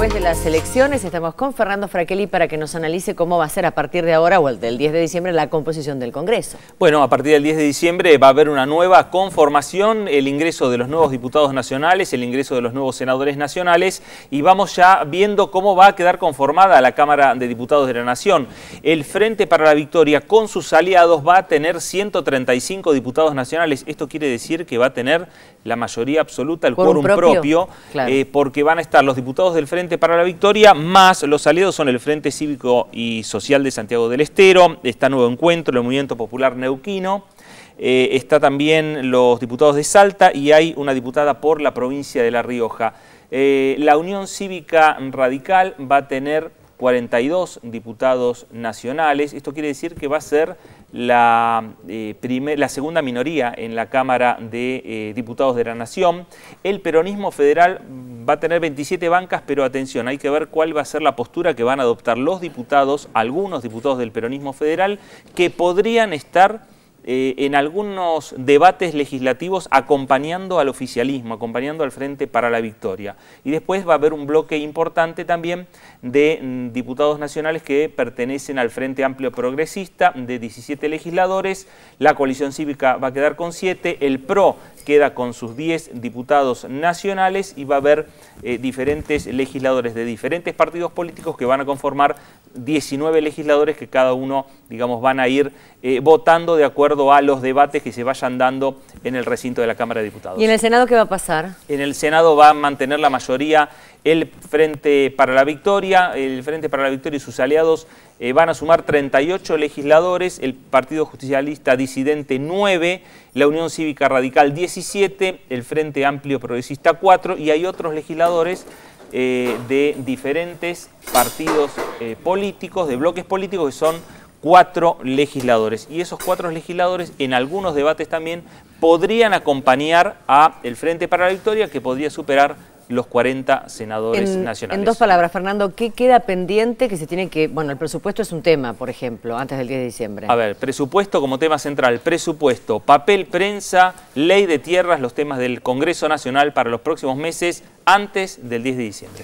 después de las elecciones. Estamos con Fernando Fraquelli para que nos analice cómo va a ser a partir de ahora o el del 10 de diciembre la composición del Congreso. Bueno, a partir del 10 de diciembre va a haber una nueva conformación, el ingreso de los nuevos diputados nacionales, el ingreso de los nuevos senadores nacionales y vamos ya viendo cómo va a quedar conformada la Cámara de Diputados de la Nación. El Frente para la Victoria con sus aliados va a tener 135 diputados nacionales. Esto quiere decir que va a tener la mayoría absoluta, el quórum propio, eh, porque van a estar los diputados del Frente para la Victoria, más los aliados son el Frente Cívico y Social de Santiago del Estero, está Nuevo Encuentro, el Movimiento Popular Neuquino, eh, está también los diputados de Salta y hay una diputada por la provincia de La Rioja. Eh, la Unión Cívica Radical va a tener 42 diputados nacionales. Esto quiere decir que va a ser la, eh, la segunda minoría en la Cámara de eh, Diputados de la Nación. El peronismo federal va a tener 27 bancas, pero atención, hay que ver cuál va a ser la postura que van a adoptar los diputados, algunos diputados del peronismo federal, que podrían estar eh, en algunos debates legislativos acompañando al oficialismo, acompañando al Frente para la Victoria. Y después va a haber un bloque importante también de mm, diputados nacionales que pertenecen al Frente Amplio Progresista, de 17 legisladores, la coalición cívica va a quedar con 7, el PRO queda con sus 10 diputados nacionales y va a haber eh, diferentes legisladores de diferentes partidos políticos que van a conformar 19 legisladores que cada uno, digamos, van a ir eh, votando de acuerdo a los debates que se vayan dando en el recinto de la Cámara de Diputados. ¿Y en el Senado qué va a pasar? En el Senado va a mantener la mayoría el Frente para la Victoria, el Frente para la Victoria y sus aliados eh, van a sumar 38 legisladores, el Partido Justicialista Disidente 9, la Unión Cívica Radical 17, el Frente Amplio Progresista 4 y hay otros legisladores eh, de diferentes partidos eh, políticos, de bloques políticos que son cuatro legisladores. Y esos cuatro legisladores en algunos debates también podrían acompañar a el Frente para la Victoria que podría superar los 40 senadores nacionales. En dos palabras, Fernando, ¿qué queda pendiente que se tiene que... Bueno, el presupuesto es un tema, por ejemplo, antes del 10 de diciembre. A ver, presupuesto como tema central, presupuesto, papel, prensa, ley de tierras, los temas del Congreso Nacional para los próximos meses antes del 10 de diciembre.